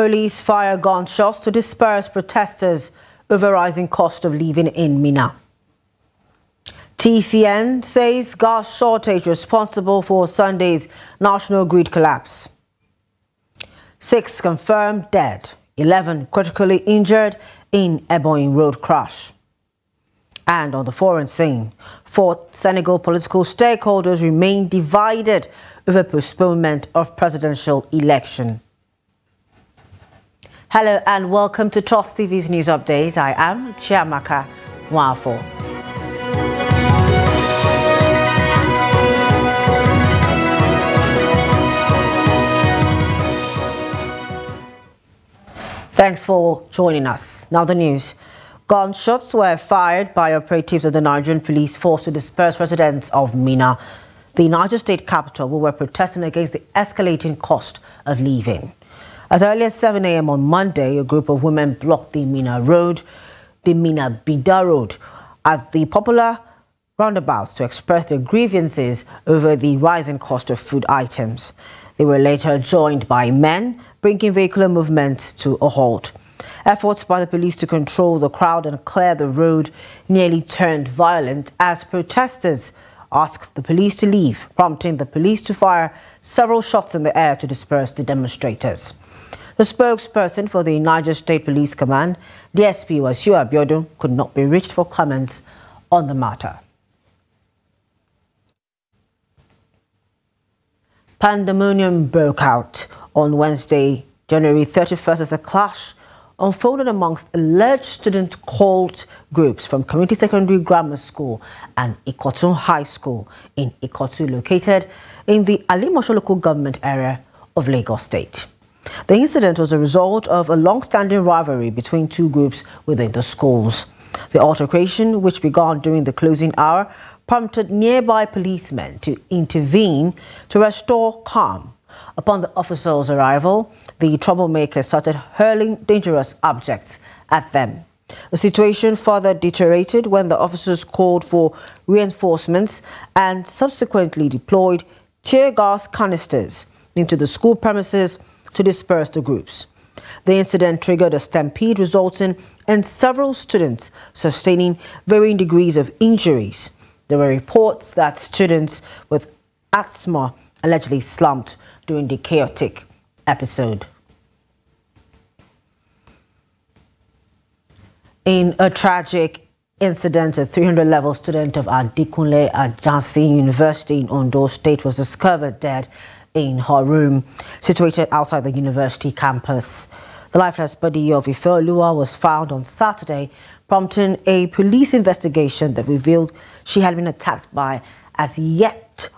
Police fire gunshots to disperse protesters over rising cost of living in Minna. TCN says gas shortage responsible for Sunday's national grid collapse. Six confirmed dead, 11 critically injured in Ebonyi road crash. And on the foreign scene, four Senegal political stakeholders remain divided over postponement of presidential election. Hello and welcome to Trust TV's news update. I am Chiamaka Wafo. Thanks for joining us. Now the news. Gunshots were fired by operatives of the Nigerian police force to disperse residents of Minna, the Niger state capital, who were protesting against the escalating cost of living. As early as 7 a.m. on Monday, a group of women blocked the Minna Road, the Minna Bida Road, at the popular roundabout to express their grievances over the rising cost of food items. They were later joined by men, bringing vehicular movement to a halt. Efforts by the police to control the crowd and clear the road nearly turned violent as protesters asked the police to leave, prompting the police to fire several shots in the air to disperse the demonstrators. The spokesperson for the Niger State Police Command, DSP Wasiu Abiodun, could not be reached for comments on the matter. Pandemonium broke out on Wednesday, January 31st, as a clash unfolded amongst alleged student cult groups from Community Secondary Grammar School and Ikotun High School in Ikotun, located in the Alimosho local government area of Lagos State. The incident was a result of a long-standing rivalry between two groups within the schools. The altercation, which began during the closing hour, prompted nearby policemen to intervene to restore calm. Upon the officers' arrival, the troublemakers started hurling dangerous objects at them. The situation further deteriorated when the officers called for reinforcements and subsequently deployed tear gas canisters into the school premises to disperse the groups. The incident triggered a stampede resulting in several students sustaining varying degrees of injuries. There were reports that students with asthma allegedly slumped during the chaotic episode. In a tragic incident, a 300-level student of Adekunle Ajasin University in Ondo State was discovered dead in her room situated outside the university campus. The lifeless body of Ifeoluwa was found on Saturday, prompting a police investigation that revealed she had been attacked by as yet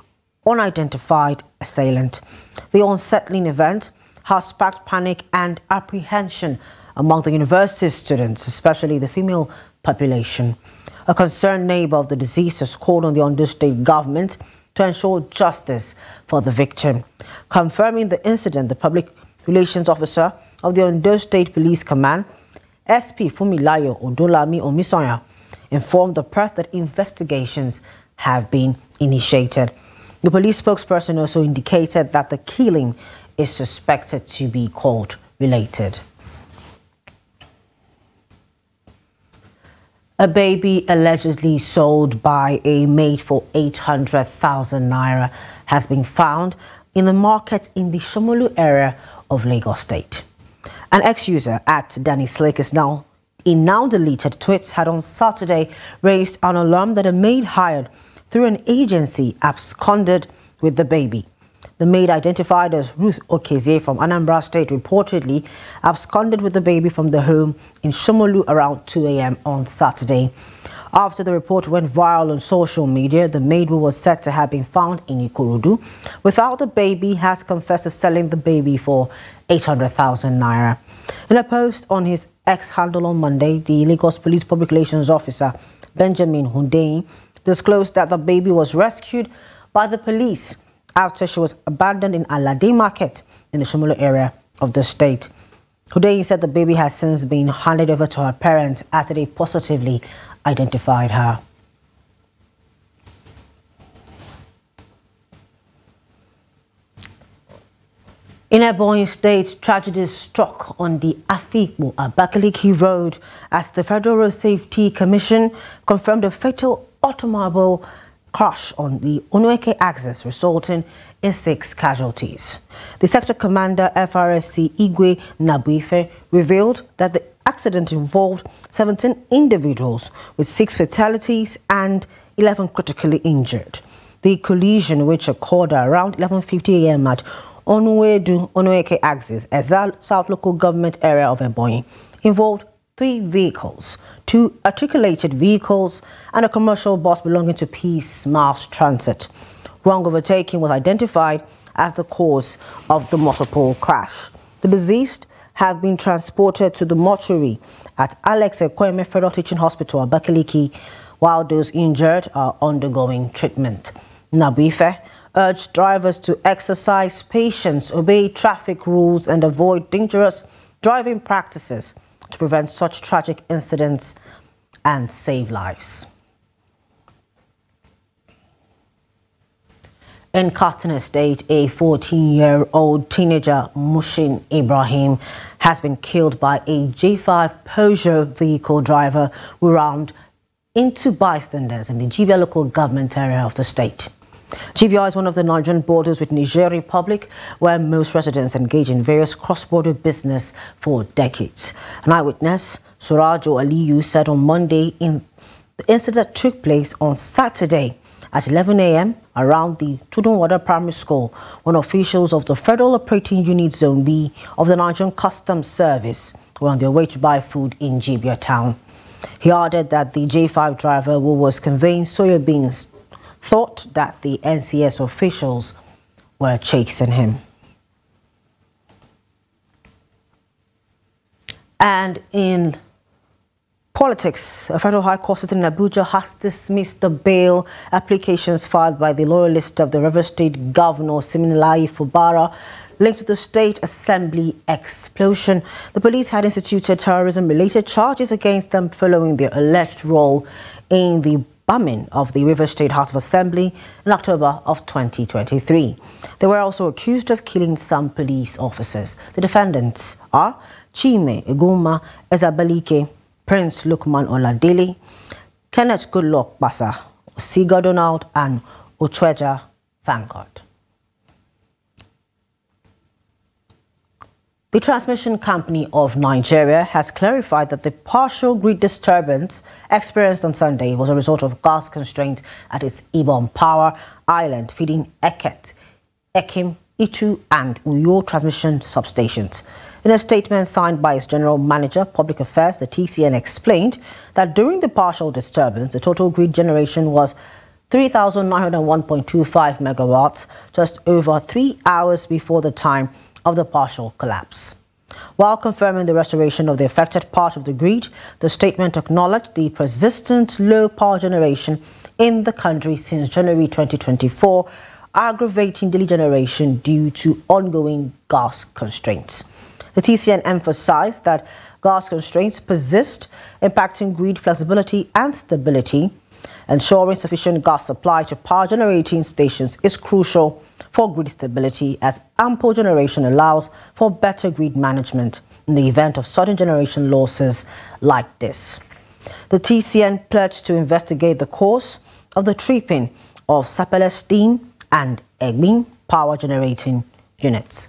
unidentified assailant. The unsettling event has sparked panic and apprehension among the university's students, especially the female population. A concerned neighbor of the deceased has called on the Ondo State government to ensure justice for the victim. Confirming the incident, the public relations officer of the Ondo State Police Command, SP Funmilayo Odunlami Omisanya, informed the press that investigations have been initiated. The police spokesperson also indicated that the killing is suspected to be court related. A baby allegedly sold by a maid for 800,000 naira has been found in the market in the Shomolu area of Lagos State. An ex-user at Danny Slick is now in now deleted tweets had on Saturday raised an alarm that a maid hired through an agency absconded with the baby. The maid identified as Ruth Okeze from Anambra State reportedly absconded with the baby from the home in Shomolu around 2 a.m. on Saturday. After the report went viral on social media, the maid who was said to have been found in Ikorodu without the baby has confessed to selling the baby for 800,000 naira. In a post on his X handle on Monday, the Lagos Police Public Relations Officer Benjamin Hundeyin disclosed that the baby was rescued by the police after she was abandoned in Alade Market in the Shomolu area of the state. Today, he said the baby has since been handed over to her parents after they positively identified her. In Ebonyi State, tragedy struck on the Afikpo Abakaliki Road as the Federal Road Safety Commission confirmed a fatal automobile crash on the Onueke axis, resulting in six casualties. The sector commander, FRSC Igwe Nabuife, revealed that the accident involved 17 individuals with six fatalities and 11 critically injured. The collision, which occurred around 11.50 a.m. at Onuedu Onueke axis, a South Local Government area of Ebonyi, involved three vehicles, two articulated vehicles, and a commercial bus belonging to Peace Mass Transit. Wrong overtaking was identified as the cause of the multiple crash. The deceased have been transported to the mortuary at Alex Ekwueme Federal Teaching Hospital, Abakaliki, while those injured are undergoing treatment. Nabife urged drivers to exercise patience, obey traffic rules, and avoid dangerous driving practices to prevent such tragic incidents and save lives. In Katsina State, a 14-year-old teenager, Mushin Ibrahim, has been killed by a J5 Peugeot vehicle driver who rammed into bystanders in the Jibia local government area of the state. Jibia is one of the Nigerian borders with Niger Republic, where most residents engage in various cross-border business for decades. An eyewitness, Surajo Aliyu, said on Monday in the incident took place on Saturday at 11 a.m. around the Tudunwada Primary School when officials of the Federal Operating Unit Zone B of the Nigerian Customs Service were on their way to buy food in Jibia town. He added that the J5 driver who was conveying soya beans thought that the NCS officials were chasing him. And in politics, a federal high court sitting in Abuja has dismissed the bail applications filed by the loyalist of the River State Governor Siminalayi Fubara linked to the State Assembly explosion. The police had instituted terrorism-related charges against them following their alleged role in the bombing of the River State House of Assembly in October of 2023. They were also accused of killing some police officers. The defendants are Chime Eguma Ezabalike, Prince Lukman Oladili, Kenneth Goodluck Basa, Siga Donald, and Ochweja Vanguard. The Transmission Company of Nigeria has clarified that the partial grid disturbance experienced on Sunday was a result of gas constraints at its Ibom Power Island feeding Eket, Ekim, Itu and Uyo transmission substations. In a statement signed by its General Manager, Public Affairs, the TCN explained that during the partial disturbance, the total grid generation was 3,901.25 megawatts, just over three hours before the time of the partial collapse. While confirming the restoration of the affected part of the grid, the statement acknowledged the persistent low power generation in the country since January 2024, aggravating daily generation due to ongoing gas constraints. The TCN emphasized that gas constraints persist, impacting grid flexibility and stability. Ensuring sufficient gas supply to power generating stations is crucial for grid stability as ample generation allows for better grid management in the event of sudden generation losses like this. The TCN pledged to investigate the cause of the tripping of Sapele steam and Egbin power generating units.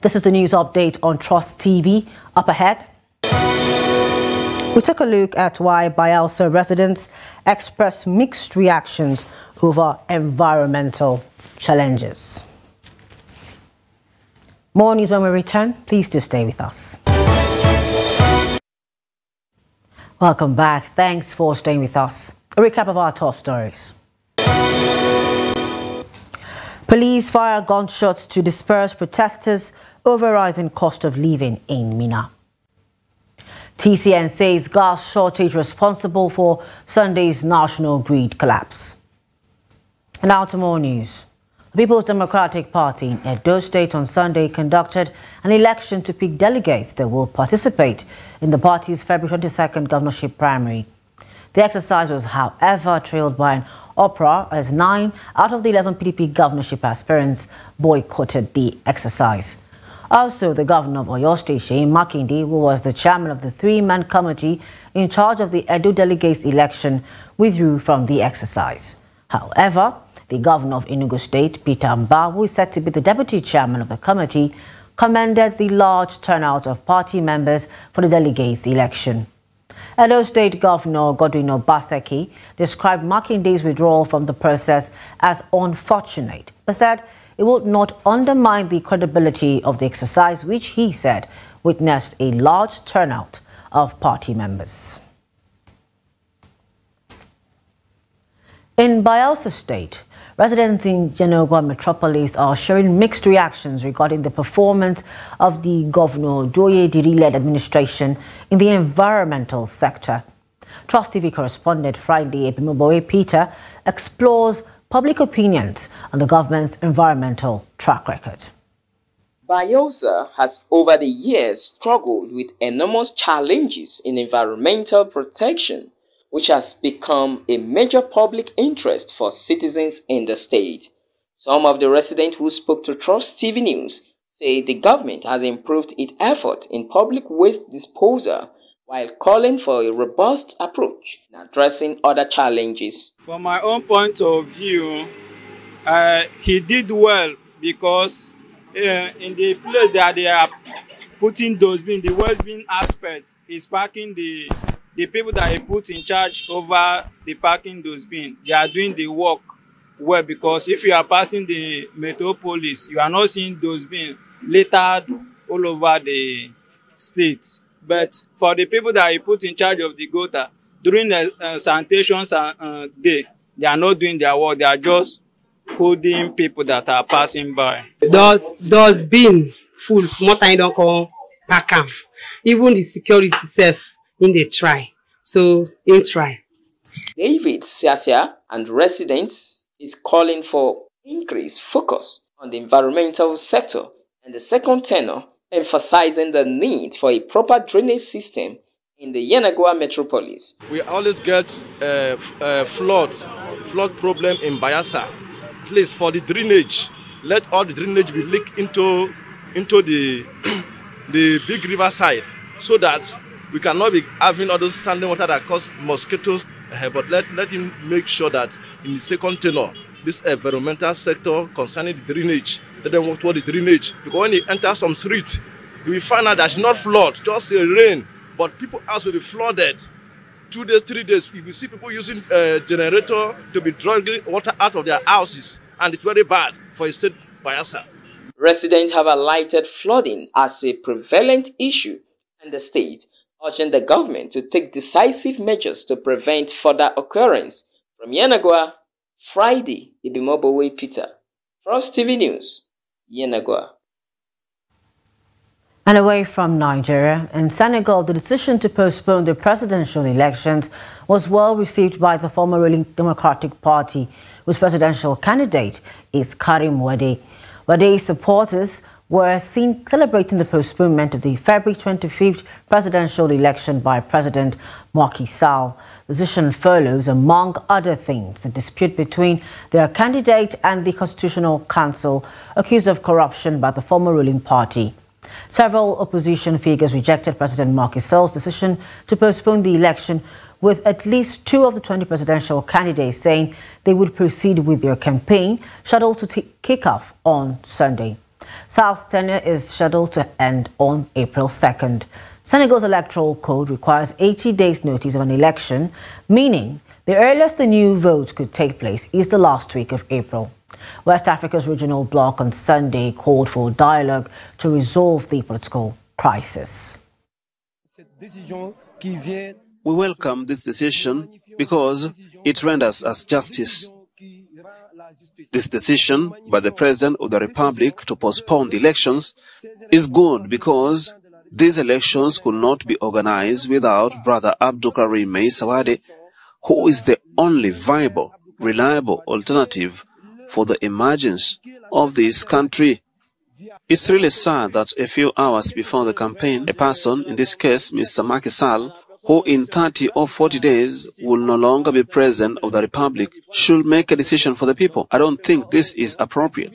This is the news update on Trust TV. Up ahead, we took a look at why Bayelsa residents express mixed reactions over environmental challenges. More news when we return. Please do stay with us. Welcome back. Thanks for staying with us. A recap of our top stories. Police fire gunshots to disperse protesters over rising cost of living in Minna. TCN says gas shortage responsible for Sunday's national grid collapse. And now to more news. The People's Democratic Party in Edo State on Sunday conducted an election to pick delegates that will participate in the party's February 22nd governorship primary. The exercise was, however, trailed by an Opera, as nine out of the 11 PDP governorship aspirants boycotted the exercise. Also, the governor of Oyo State, Seyi Makinde, who was the chairman of the three-man committee in charge of the Edo delegates election, withdrew from the exercise. However, the governor of Enugu State, Peter Mbah, who is said to be the deputy chairman of the committee, commended the large turnout of party members for the delegates election. Edo State Governor Godwin Obaseki described Makinde's withdrawal from the process as unfortunate, but said it would not undermine the credibility of the exercise, which he said witnessed a large turnout of party members. In Bayelsa State, residents in Yenagoa metropolis are sharing mixed reactions regarding the performance of the Governor Doye Diri-led administration in the environmental sector. Trust TV correspondent Friday Ebimoboe Peter explores public opinions on the government's environmental track record. Bayelsa has over the years struggled with enormous challenges in environmental protection, which has become a major public interest for citizens in the state. Some of the residents who spoke to Trust TV News say the government has improved its effort in public waste disposal while calling for a robust approach in addressing other challenges. From my own point of view, uh, he did well because uh, in the place that they are putting those bin, the waste bin aspect is parking the the people that he put in charge over the parking those bin. They are doing the work well because if you are passing the metropolis, you are not seeing those bin littered all over the state. But for the people that he put in charge of the gutter, during the uh, sanitation uh, day, they are not doing their work. They are just holding people that are passing by. Does does bin full small time don't come back am. Even the security itself in the try. So in try. David Siasia and residents is calling for increased focus on the environmental sector and the second tenor emphasizing the need for a proper drainage system in the Yenagoa metropolis. We always get uh, uh, flood, flood problem in Bayelsa. Please, for the drainage, let all the drainage be leaked into, into the, the big river side so that we cannot be having all those standing water that cause mosquitoes. Uh, but let, let him make sure that in the second tenor, this environmental sector concerning the drainage, let them work toward the drainage. Because when you enter some street, you will find out that's not flood, just a rain. But people house will be flooded. Two days, three days, you will see people using a uh, generator to be drawing water out of their houses. And it's very bad for a state Bayelsa. Residents have highlighted flooding as a prevalent issue in the state, urging the government to take decisive measures to prevent further occurrence. From Yenagoa, Friday, Ibimobowe Peter. Trust TV News, And away from Nigeria, in Senegal, the decision to postpone the presidential elections was well received by the former ruling Democratic Party, whose presidential candidate is Karim Wade. Wade's supporters were seen celebrating the postponement of the February 25th presidential election by President Macky Sall. The decision follows, among other things, a dispute between their candidate and the Constitutional Council accused of corruption by the former ruling party. Several opposition figures rejected President Macky Sall's decision to postpone the election with at least two of the 20 presidential candidates saying they would proceed with their campaign scheduled to kick off on Sunday. Sall's tenure is scheduled to end on April 2nd. Senegal's electoral code requires 80 days notice of an election, meaning the earliest the new vote could take place is the last week of April. West Africa's regional bloc on Sunday called for dialogue to resolve the political crisis. We welcome this decision because it renders us justice. This decision by the President of the Republic to postpone the elections is good because these elections could not be organized without Brother Abdul Karim Sawade, who is the only viable, reliable alternative for the emergence of this country. It's really sad that a few hours before the campaign, a person, in this case Mr. Macky Sall, who in 30 or 40 days will no longer be president of the republic should make a decision for the people. I don't think this is appropriate.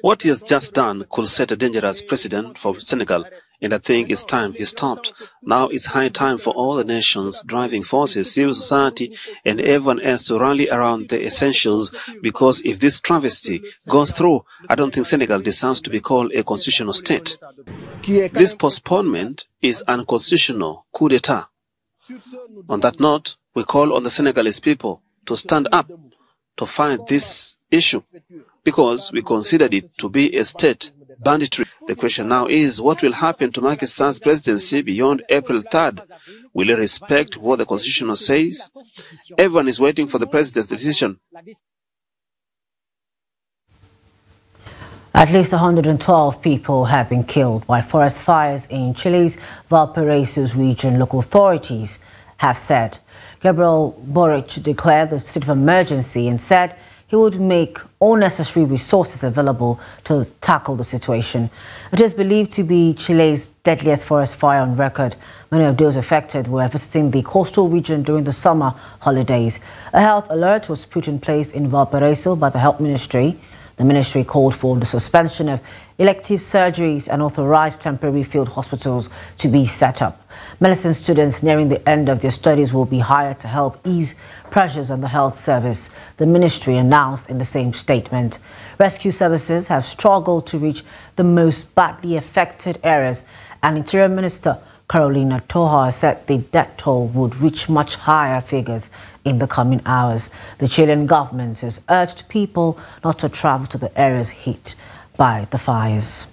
What he has just done could set a dangerous precedent for Senegal, and I think it's time he stopped. Now it's high time for all the nations, driving forces, civil society, and everyone else to rally around the essentials, because if this travesty goes through, I don't think Senegal deserves to be called a constitutional state. This postponement is unconstitutional coup d'etat. On that note, we call on the Senegalese people to stand up to fight this issue because we considered it to be a state banditry. The question now is what will happen to Macky Sall's presidency beyond April 3rd? Will he respect what the constitution says? Everyone is waiting for the president's decision. At least 112 people have been killed by forest fires in Chile's Valparaiso region, local authorities have said. Gabriel Boric declared the state of emergency and said he would make all necessary resources available to tackle the situation. It is believed to be Chile's deadliest forest fire on record. Many of those affected were visiting the coastal region during the summer holidays. A health alert was put in place in Valparaiso by the Health Ministry. The ministry called for the suspension of elective surgeries and authorized temporary field hospitals to be set up. Medicine students nearing the end of their studies will be hired to help ease pressures on the health service, the ministry announced in the same statement. Rescue services have struggled to reach the most badly affected areas, and Interior Minister Carolina Tohá said the death toll would reach much higher figures in the coming hours. The Chilean government has urged people not to travel to the areas hit by the fires.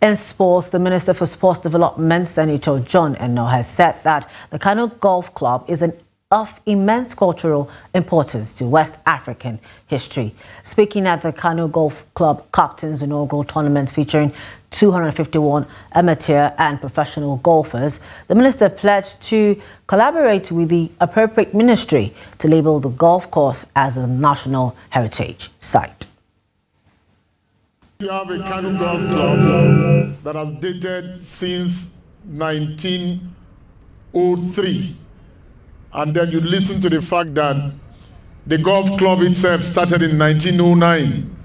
In sports, the Minister for Sports Development, Senator John Enoh, has said that the Kano Golf Club is an of immense cultural importance to West African history. Speaking at the Kano Golf Club Captains Inaugural Tournament featuring 251 amateur and professional golfers, the minister pledged to collaborate with the appropriate ministry to label the golf course as a national heritage site. We have a Kano Golf Club that has dated since 1903. And then you listen to the fact that the golf club itself started in 1909.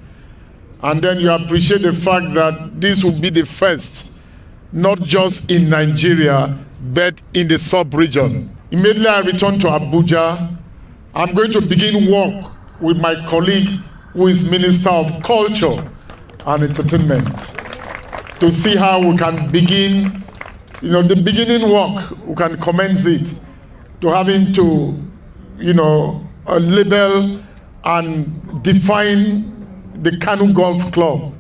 And then you appreciate the fact that this will be the first, not just in Nigeria, but in the sub-region. Immediately I return to Abuja, I'm going to begin work with my colleague who is Minister of Culture and entertainment to see how we can begin, you know, the beginning work, we can commence it to having to, you know, a label and define the Kano Golf Club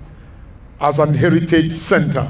as an heritage center.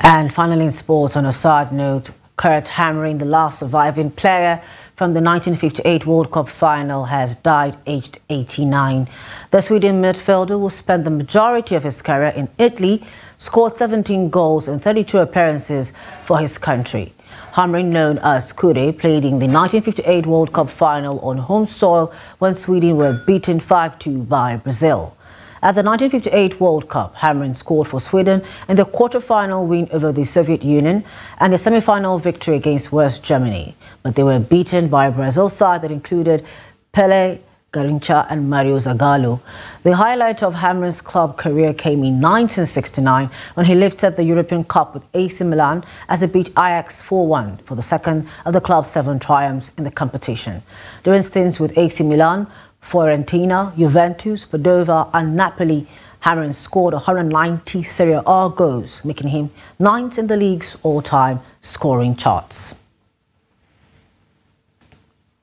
And finally in sports, on a side note, Kurt Hamrin the last surviving player from the 1958 World Cup final has died aged 89. The Sweden midfielder will spend the majority of his career in Italy, scored 17 goals and 32 appearances for his country. Hamrin, known as Kurre, played in the 1958 World Cup final on home soil when Sweden were beaten 5-2 by Brazil. At the 1958 World Cup, Hamrin scored for Sweden in the quarter-final win over the Soviet Union and the semi-final victory against West Germany but they were beaten by a Brazil side that included Pele, Garrincha and Mario Zagallo. The highlight of Hamrin's club career came in 1969 when he lifted the European Cup with AC Milan as it beat Ajax 4-1 for the second of the club's seven triumphs in the competition. During stints with AC Milan, Fiorentina, Juventus, Padova and Napoli, Hamrin scored 190 Serie A goals, making him ninth in the league's all-time scoring charts.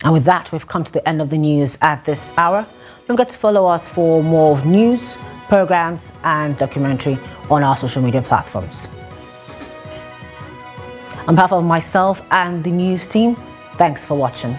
And with that, we've come to the end of the news at this hour. Don't forget to follow us for more news, programs, and documentary on our social media platforms. On behalf of myself and the news team, thanks for watching.